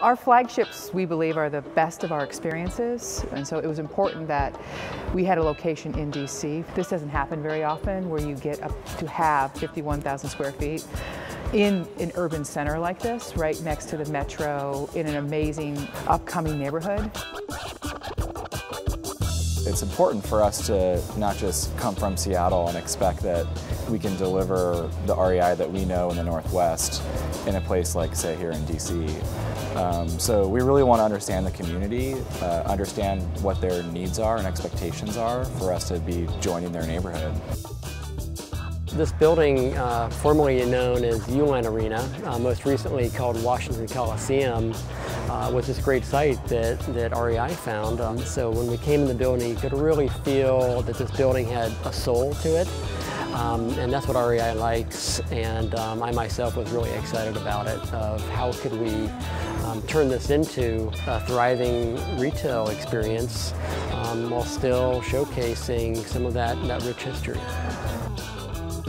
Our flagships, we believe, are the best of our experiences, and so it was important that we had a location in DC. This doesn't happen very often where you get up to have 51,000 square feet in an urban center like this, right next to the metro, in an amazing upcoming neighborhood. It's important for us to not just come from Seattle and expect that we can deliver the REI that we know in the Northwest in a place like, say, here in DC. Um, so we really want to understand the community, uh, understand what their needs are and expectations are for us to be joining their neighborhood. This building, uh, formerly known as Uline Arena, uh, most recently called Washington Coliseum, uh, was this great site that, that REI found. Um, so when we came in the building, you could really feel that this building had a soul to it. Um, and that's what REI likes, and um, I myself was really excited about it, of how could we um, turn this into a thriving retail experience um, while still showcasing some of that, that rich history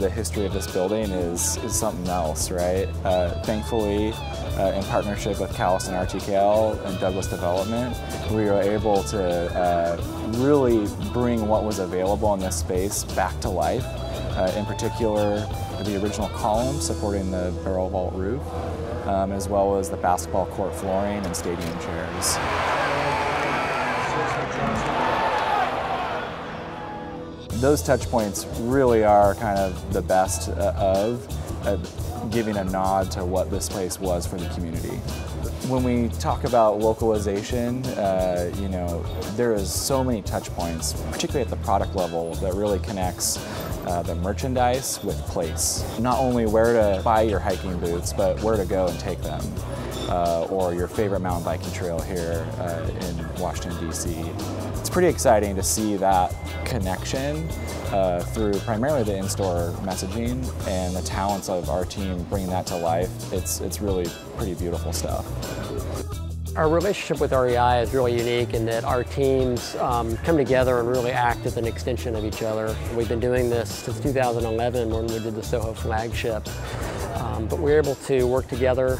the history of this building is, is something else, right? Uh, thankfully, uh, in partnership with Callison RTKL and Douglas Development, we were able to uh, really bring what was available in this space back to life. Uh, in particular, the original column supporting the barrel vault roof, um, as well as the basketball court flooring and stadium chairs. Those touch points really are kind of the best uh, of uh, giving a nod to what this place was for the community. When we talk about localization, uh, you know, there is so many touch points, particularly at the product level, that really connects uh, the merchandise with place. Not only where to buy your hiking boots, but where to go and take them. Uh, or your favorite mountain biking trail here uh, in Washington, D.C. It's pretty exciting to see that connection uh, through primarily the in-store messaging and the talents of our team bringing that to life. It's, it's really pretty beautiful stuff. Our relationship with REI is really unique in that our teams um, come together and really act as an extension of each other. We've been doing this since 2011 when we did the Soho flagship. Um, but we're able to work together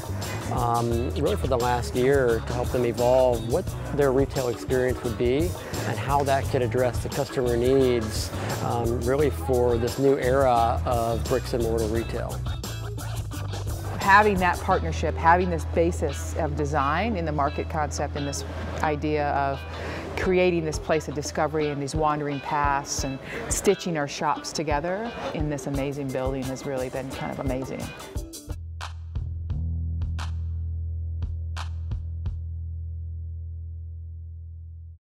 um, really for the last year to help them evolve what their retail experience would be and how that could address the customer needs um, really for this new era of bricks and mortar retail having that partnership, having this basis of design in the market concept and this idea of creating this place of discovery and these wandering paths and stitching our shops together in this amazing building has really been kind of amazing.